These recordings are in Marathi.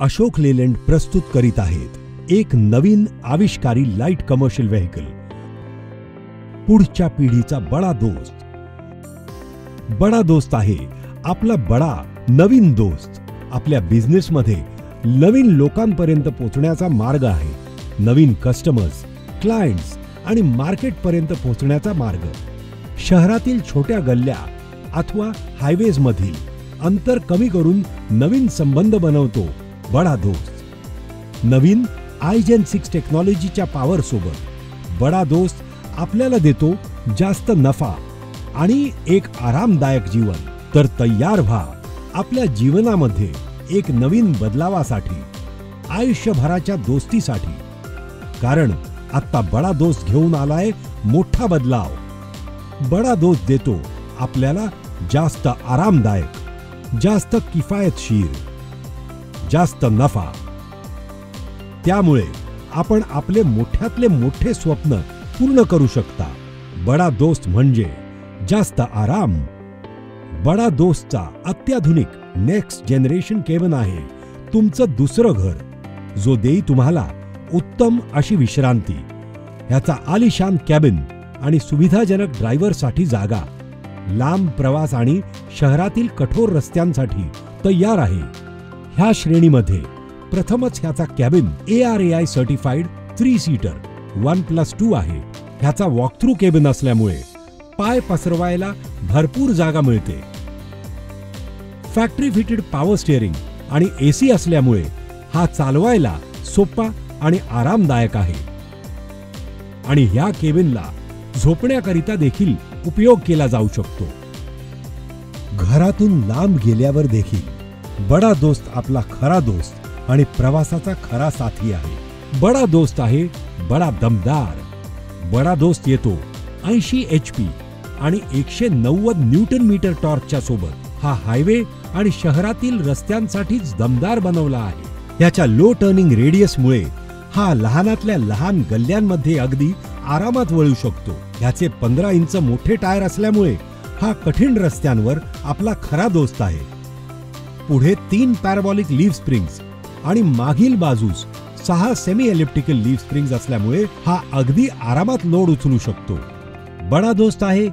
अशोक लेलँड प्रस्तुत करीत आहेत एक नवीन आविष्कारी लाइट कमर्शियल व्हेकल. पुढच्या पिढीचा बडा दोस्त. बडा दोस्त आहे आपला बडा नवीन दोस्त. आपल्या बिझनेसमध्ये नवीन लोकांपर्यंत पोहोचण्याचा मार्ग आहे. नवीन कस्टमर्स क्लायंट्स आणि मार्केटपर्यंत पोहोचण्याचा मार्ग. शहरातील छोट्या गल्ल्या अथवा हायवेजमधील अंतर कमी करून नवीन संबंध बनवतो. बडा दोस्त. नवीन आयजेन सिक्स टेक्नॉलॉजीच्या पॉवर सोबत बडा दोस्त आपल्याला देतो जास्त नफा आणि एक आरामदायक जीवन. तर तयार व्हा आपल्या जीवनामध्ये एक नवीन बदलावासाठी आयुष्यभराच्या दोस्तीसाठी. कारण आत्ता बडा दोस्त घेऊन आलाय मोठा बदलाव. बडा दोस्त देतो आपल्याला जास्त आरामदायक जास्त किफायतशीर जास्त नफा. त्यामुळे आपण आपले मोठ्यातले मोठे स्वप्न पूर्ण करू शकता. बडा दोस्त म्हणजे जास्त आराम. बडा दोस्तचा अत्याधुनिक नेक्स्ट जनरेशन केवन आहे तुमचं दुसरं घर जो देई तुम्हाला उत्तम अशी विश्रांती. ह्याचा आलिशान कॅबिन आणि सुविधाजनक ड्रायव्हरसाठी जागा. लांब प्रवास आणि शहरातील कठोर रस्त्यांसाठी तयार आहे. ह्या श्रेणीमध्ये प्रथमच ह्याचा cabin A R A I certified three seater one plus two आहे. ह्याचा वॉकथ्रू केबिन असल्यामुळे पाय पसरवायला भरपूर जागा मिळते. फॅक्टरी फिटेड पॉवर स्टेअरिंग आणि एसी असल्यामुळे हा चालवायला सोपा आणि आरामदायक आहे. आणि ह्या केबिनला झोपण्याकरिता देखील उपयोग केला जाऊ शकतो. घरातून लांब गेल्यावर देखील बडा दोस्त आपला खरा दोस्त आणि प्रवासाचा खरा साथी आहे. बडा दोस्त आहे बडा दमदार. बडा दोस्त येतो ऐंशी एच पी आणि एकशे नव्वद न्यूटन मीटर टॉर्कच्या सोबत हा हायवे आणि शहरातील रस्त्यांसाठीच दमदार बनवला आहे. याच्या लो टर्निंग रेडियसमुळे हा लहानातल्या लहान गल्ल्यांमध्ये अगदी आरामात वळू शकतो. ह्याचे पंधरा इंच मोठे टायर असल्यामुळे हा कठीण रस्त्यांवर आपला खरा दोस्त आहे. पुढे तीन पॅराबॉलिक लीव्ह स्प्रिंग्स आणि मागील बाजूस सहा सेमी एलिप्टिकल लीव्ह स्प्रिंग्स असल्यामुळे हा अगदी आरामात लोड उचलू शकतो. बडा दोस्त आहे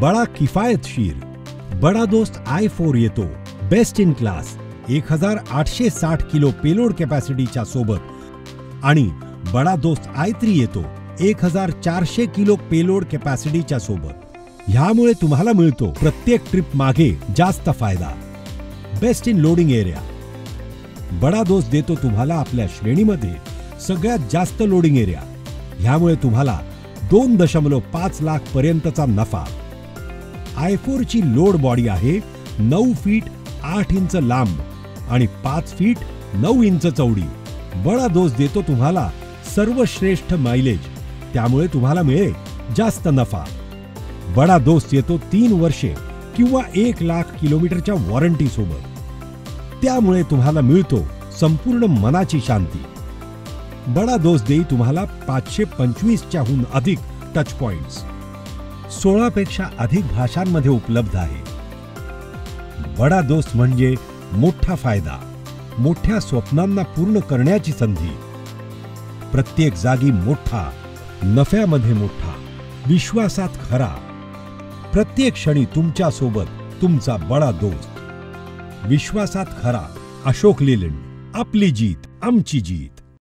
बडा किफायतशीर बडा दोस्त आय फोर येतो बेस्ट इन क्लास एक हजार आठशे साठ किलो पेलोड कॅपॅसिटीच्या सोबत. आणि बडा दोस्त आय थ्री येतो एक हजार चारशे किलो पेलोड कॅपॅसिटीच्या सोबत. ह्यामुळे तुम्हाला मिळतो प्रत्येक ट्रिप मागे जास्त फायदा. Best in loading area. Bada दोष देतो तुम्हाला आपल्या श्रेणीमध्ये सगळ्यात जास्त लोडिंग एरिया. ह्यामुळे तुम्हाला दोन दशमलव पाच लाख पर्यंतचा नफा. आयफोरची लोड बॉडी आहे नऊ फीट आठ इंच लांब आणि पाच फीट नऊ इंच चौडी. बडा दोष देतो तुम्हाला सर्वश्रेष्ठ मायलेज. त्यामुळे तुम्हाला मिळेल जास्त नफा. बडा दोस्त येतो तीन वर्षे किंवा एक लाख किलोमीटरच्या वॉरंटी सोबत त्यामुळे तुम्हाला मिळतो संपूर्ण मनाची शांती. बडा दोष देई तुम्हाला पाचशे पंचवीसच्याहून अधिक टच पॉइंट्स सोळापेक्षा अधिक भाषांमध्ये उपलब्ध आहे. बडा दोस्त म्हणजे मोठा फायदा मोठ्या स्वप्नांना पूर्ण करण्याची संधी. प्रत्येक जागी मोठा नफ्यामध्ये मोठा विश्वासात खरा. प्रत्येक क्षणी तुमच्यासोबत तुमचा बडा दोस्त विश्वासात खरा अशोक लेलंड. आपली जीत आमची जीत.